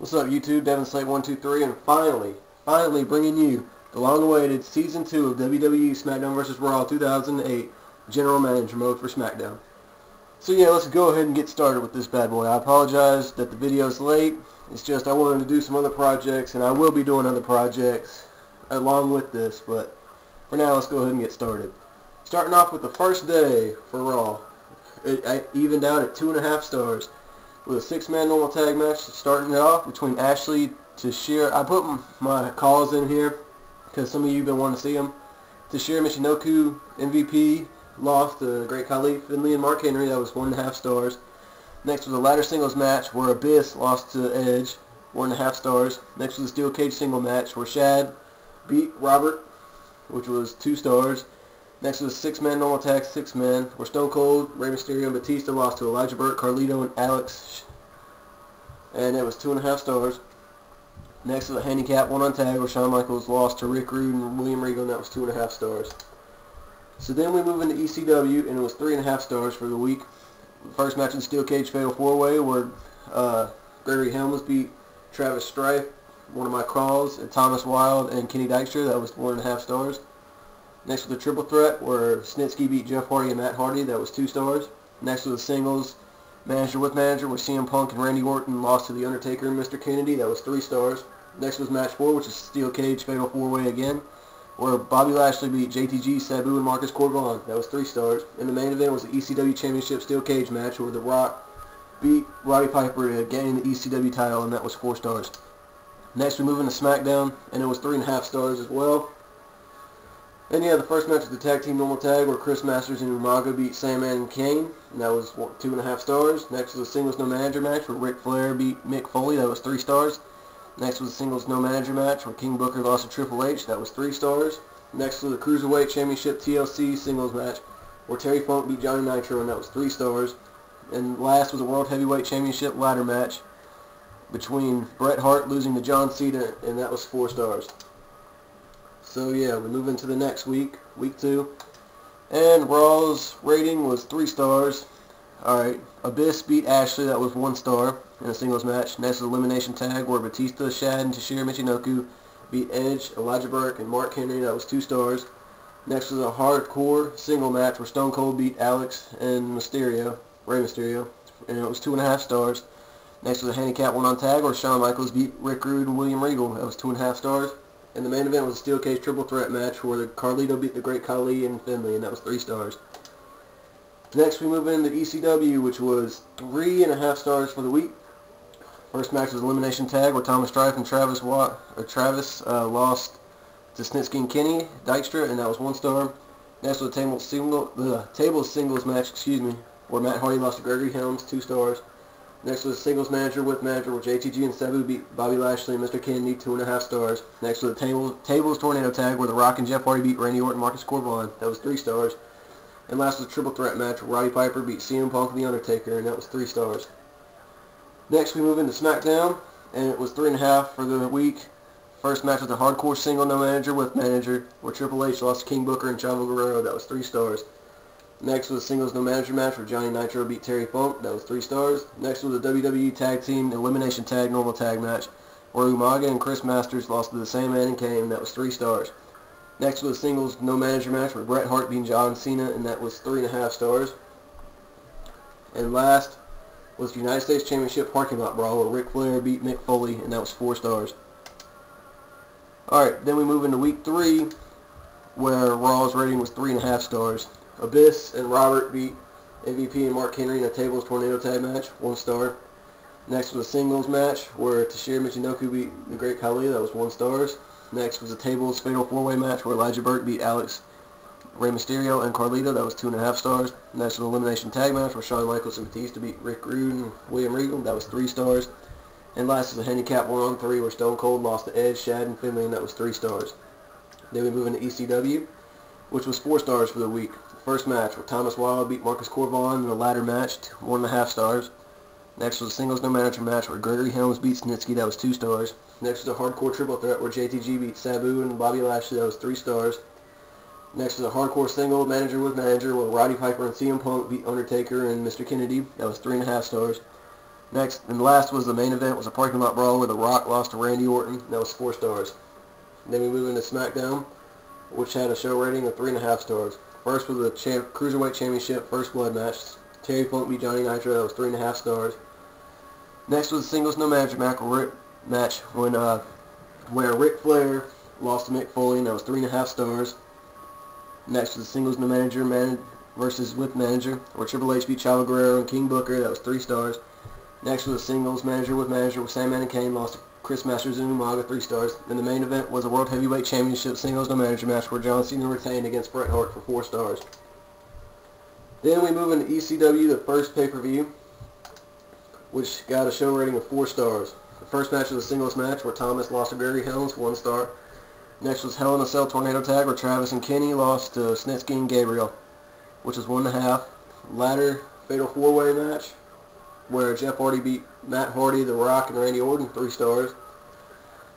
What's up YouTube, Devin Slate 123 and finally, finally bringing you the long-awaited Season 2 of WWE SmackDown vs. Raw 2008 General Manager Mode for SmackDown. So yeah, let's go ahead and get started with this bad boy. I apologize that the video is late. It's just I wanted to do some other projects and I will be doing other projects along with this, but for now let's go ahead and get started. Starting off with the first day for Raw. It, I evened out at two and a half stars with a six-man normal tag match starting it off between Ashley Toshiro. I put my CAWs in here because some of you have been wanting to see them. Toshiro Michinoku, MVP, lost to Great Khali, Finlay, and Mark Henry. That was one and a half stars. Next was a ladder singles match where Abyss lost to Edge, one and a half stars. Next was a steel cage single match where Shad beat Robert, which was two stars. Next was six-man normal tag, six men. Were Stone Cold, Rey Mysterio, and Batista lost to Elijah Burke, Carlito, and Alex. And it was two and a half stars. Next was a handicap one on tag where Shawn Michaels lost to Rick Rude and William Regal, and that was two and a half stars. So then we move into ECW, and it was three and a half stars for the week. First match in Steel Cage Fatal 4-Way where uh, Gregory Helms beat Travis Strife, one of my CAWs, and Thomas Wilde and Kenny Dykstra. That was one and a half stars. Next was the triple threat where Snitsky beat Jeff Hardy and Matt Hardy. That was two stars. Next was the singles manager with manager where CM Punk and Randy Orton lost to The Undertaker and Mr. Kennedy. That was three stars. Next was match four, which is Steel Cage Fatal 4-Way again, where Bobby Lashley beat JTG, Sabu, and Marcus Corvalon. That was three stars. And the main event was the ECW Championship Steel Cage match where The Rock beat Roddy Piper to gain the ECW title, and that was four stars. Next, we move into SmackDown, and it was three and a half stars as well. And yeah, the first match was the tag team normal tag where Chris Masters and Umaga beat Sandman and Kane. And that was two and a half stars. Next was a singles no manager match where Ric Flair beat Mick Foley. That was three stars. Next was a singles no manager match where King Booker lost to Triple H. That was three stars. Next was the Cruiserweight Championship TLC singles match where Terry Funk beat Johnny Nitro. And that was three stars. And last was a World Heavyweight Championship ladder match between Bret Hart losing to John Cena. And that was four stars. So yeah, we move into the next week, week two. And Raw's rating was three stars. Alright, Abyss beat Ashley, that was one star in a singles match. Next is Elimination Tag where Batista, Shad, and Toshiro Michinoku beat Edge, Elijah Burke, and Mark Henry, that was two stars. Next was a hardcore single match where Stone Cold beat Alex and Mysterio, Rey Mysterio, and it was two and a half stars. Next was a handicap one on tag where Shawn Michaels beat Rick Rude and William Regal, that was two and a half stars. And the main event was a steel cage triple threat match where the Carlito beat the Great Khali and Finlay, and that was three stars. Next, we move into ECW, which was three and a half stars for the week. First match was elimination tag where Thomas Strife and Travis Watt, or Travis uh, lost to Snitsky and Kenny Dykstra, and that was one star. Next was a table single, the table singles match, excuse me, where Matt Hardy lost to Gregory Helms, two stars. Next was singles manager with manager, which JTG and Sabu beat Bobby Lashley and Mr. Kennedy, two and a half stars. Next was a table, tables tornado tag where The Rock and Jeff Hardy beat Randy Orton and Marcus Corvalon. That was three stars. And last was a triple threat match where Roddy Piper beat CM Punk and The Undertaker, and that was three stars. Next we move into SmackDown, and it was three and a half for the week. First match was a hardcore single no manager with manager where Triple H lost King Booker and Chavo Guerrero. That was three stars. Next was a singles no manager match where Johnny Nitro beat Terry Funk. That was three stars. Next was a WWE Tag Team Elimination Tag Normal Tag match where Umaga and Chris Masters lost to the Sandman and Kane. That was three stars. Next was a singles no manager match where Bret Hart beat John Cena, and that was three and a half stars. And last was the United States Championship Parking Lot Brawl where Ric Flair beat Mick Foley, and that was four stars. Alright, then we move into week three where Raw's rating was three and a half stars. Abyss and Robert beat MVP and Mark Henry in a tables tornado tag match, one star. Next was a singles match where Toshiro Michinoku beat the Great Khali, that was one stars. Next was a tables fatal four-way match where Elijah Burke beat Alex, Rey Mysterio, and Carlito, that was two and a half stars. Next was an elimination tag match where Shawn Michaels and Batista beat Rick Rude and William Regal, that was three stars. And last was a handicap one on three where Stone Cold lost to Edge, Shad, and Finlay, and that was three stars. Then we move into ECW, which was four stars for the week. First match where Thomas Wilde beat Marcus Corvalon in a ladder match, one and a half stars. Next was a singles no manager match where Gregory Helms beat Snitsky, that was two stars. Next was a hardcore triple threat where JTG beat Sabu and Bobby Lashley, that was three stars. Next was a hardcore single manager with manager where Roddy Piper and CM Punk beat Undertaker and Mr. Kennedy, that was three and a half stars. Next and last was the main event was a parking lot brawl where The Rock lost to Randy Orton. That was four stars. Then we move into SmackDown, which had a show rating of three and a half stars. First was the champ, Cruiserweight Championship First Blood match. Terry Funk beat Johnny Nitro. That was three and a half stars. Next was the Singles No Manager match when uh, where Ric Flair lost to Mick Foley. And that was three and a half stars. Next was the Singles No Manager man versus with manager where Triple H beat Chavo Guerrero and King Booker. That was three stars. Next was the singles manager with manager with Sandman and Kane lost Chris Masters and Umaga, three stars. And the main event was a World Heavyweight Championship singles no manager match where John Cena retained against Bret Hart for four stars. Then we move into ECW, the first pay-per-view, which got a show rating of four stars. The first match was a singles match where Thomas lost to Barry Helms, one star. Next was Hell in a Cell Tornado Tag where Travis and Kenny lost to Snitsky and Gabriel, which was one and a half. Ladder Fatal 4-Way match where Jeff Hardy beat Matt Hardy, The Rock, and Randy Orton, three stars.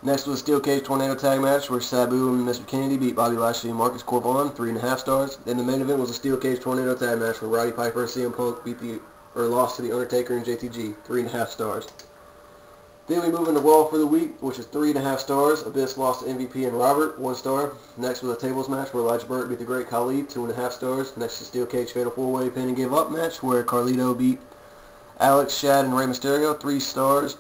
Next was a Steel Cage Tornado Tag match where Sabu and Mr. Kennedy beat Bobby Lashley and Marcus Cor Von, three and a half stars. Then the main event was a Steel Cage Tornado Tag match where Roddy Piper and CM Punk beat the or lost to the Undertaker and JTG, three and a half stars. Then we move into Raw for the week, which is three and a half stars. Abyss lost to MVP and Robert, one star. Next was a tables match where Elijah Burke beat the Great Khali, two and a half stars. Next is Steel Cage Fatal 4-Way Pin and Give Up match where Carlito beat Alex, Shad, and Rey Mysterio, three stars.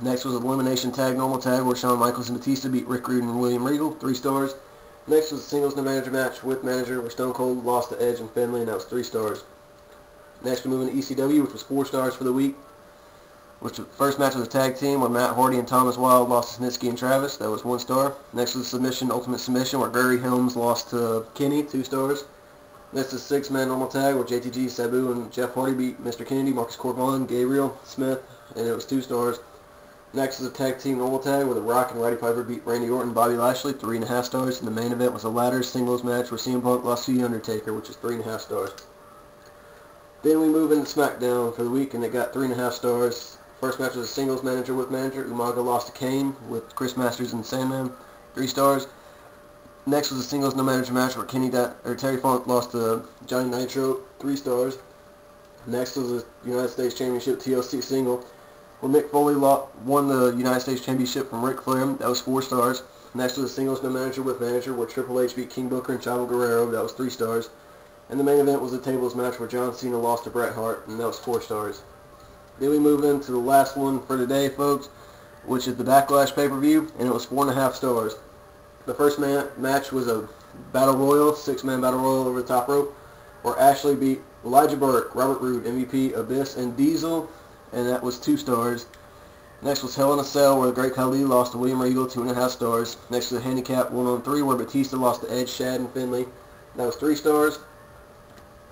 Next was Elimination Tag Normal Tag where Shawn Michaels and Batista beat Rick Rude and William Regal, three stars. Next was a singles no manager match with manager where Stone Cold lost to Edge and Finlay and that was three stars. Next we move into ECW which was four stars for the week. Which the first match was a tag team where Matt Hardy and Thomas Wilde lost to Snitsky and Travis. That was one star. Next was a submission, ultimate submission where Barry Helms lost to Kenny, two stars. Next is six-man normal tag where JTG, Sabu, and Jeff Hardy beat Mr. Kennedy, Marcus Cor Von, Gabriel, Smith, and it was two stars. Next is a tag team normal tag where The Rock and Roddy Piper beat Randy Orton and Bobby Lashley, three and a half stars. And the main event was a ladder singles match where CM Punk lost to The Undertaker, which is three and a half stars. Then we move into SmackDown for the week, and it got three and a half stars. First match was a singles manager with manager. Umaga lost to Kane with Chris Masters and Sandman, three stars. Next was a singles no manager match where Kenny da- or Terry Funk lost to Johnny Nitro, three stars. Next was a United States Championship TLC single where Mick Foley won the United States Championship from Ric Flair. That was four stars. Next was a singles no manager with manager where Triple H beat King Booker and Chavo Guerrero. That was three stars. And the main event was a tables match where John Cena lost to Bret Hart, and that was four stars. Then we move into the last one for today, folks, which is the Backlash pay-per-view, and it was four and a half stars. The first man, match was a battle royal, six-man battle royal over the top rope, where Ashley beat Elijah Burke, Robert Roode, MVP, Abyss, and Diesel, and that was two stars. Next was Hell in a Cell, where the Great Khali lost to William Regal, two and a half stars. Next was the Handicap one on three, where Batista lost to Edge, Shad, and Finlay. That was three stars.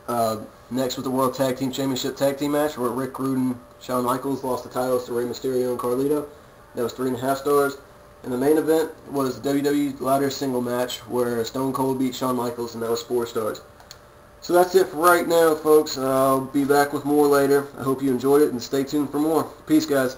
Uh, next was the World Tag Team Championship Tag Team match, where Rick Rude and Shawn Michaels lost the titles to Rey Mysterio and Carlito. That was three and a half stars. And the main event was the WWE ladder single match where Stone Cold beat Shawn Michaels, and that was four stars. So that's it for right now, folks. I'll be back with more later. I hope you enjoyed it, and stay tuned for more. Peace, guys.